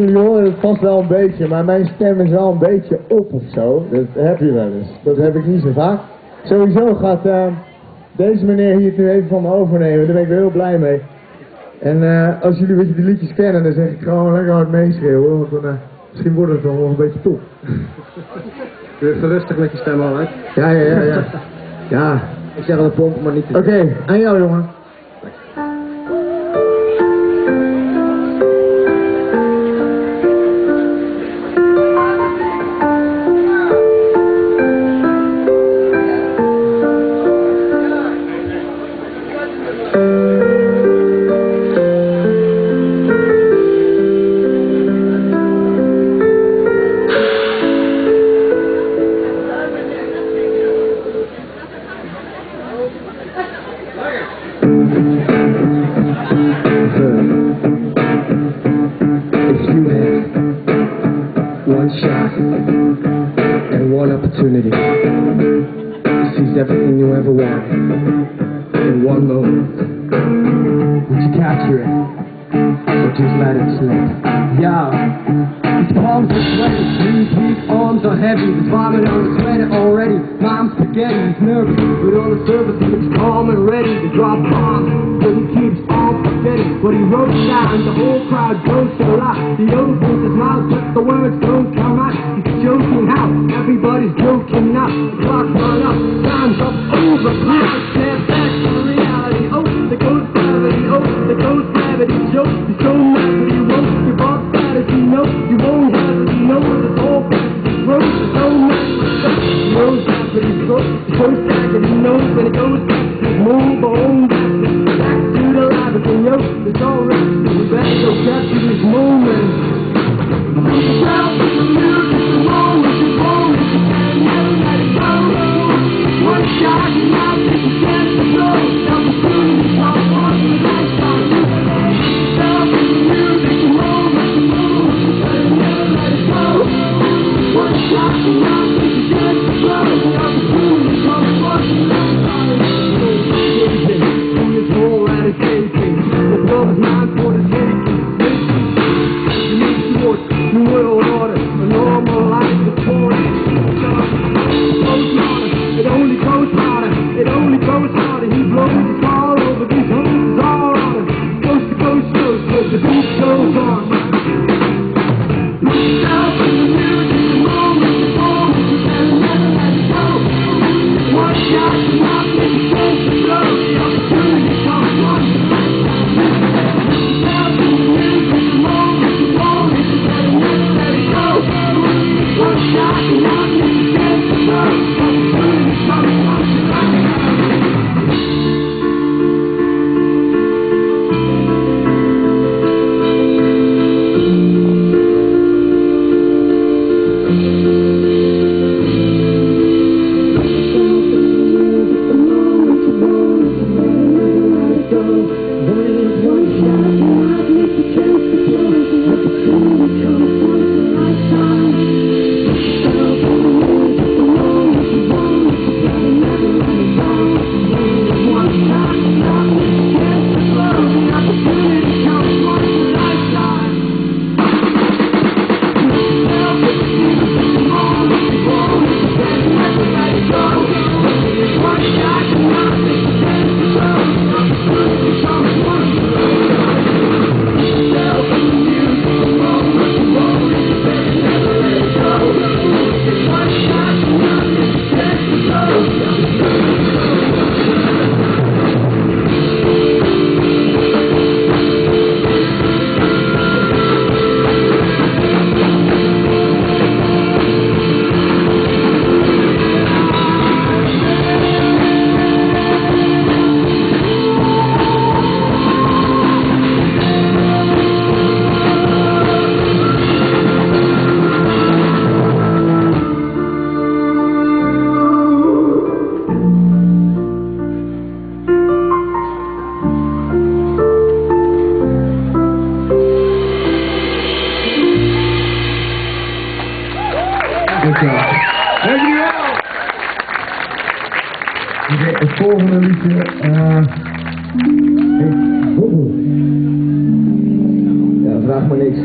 Horen het vast wel een beetje, maar mijn stem is wel een beetje op of zo. Dat heb je wel eens. Dat heb ik niet zo vaak. Sowieso gaat eh, deze meneer hier het nu even van me overnemen. Daar ben ik wel heel blij mee. En eh, als jullie een beetje die liedjes kennen, dan zeg ik gewoon lekker hard meeschreeuwen. Want dan, eh, misschien wordt het dan wel een beetje top. Doe even rustig met je stem al uit. Ja, ja, ja, ja. Ja, Ik zeg al de pomp, maar niet te oké. aan jou jongen. If you had one shot and one opportunity seize everything you ever wanted in one moment, would you capture it or just let it slip? Yeah. His palms are sweaty, knees weak, arms are heavy. He's vomit on the sweater already. Mom's spaghetti, he's nervous, but on the surface he looks calm and ready to drop bombs. But he keeps on forgetting what he wrote down. The whole crowd goes to laugh. He opens his mouth, but the words don't come out. He's joking how everybody's joking now. The clock's run up, time's up, over. Cloud step back to reality. Oh, the ghost gravity. Oh, the ghost We better this the music, the moment, Dankjewel. Dankjewel. Oké, het volgende liedje. eh heet Bobbel. Ja, vraag maar niks.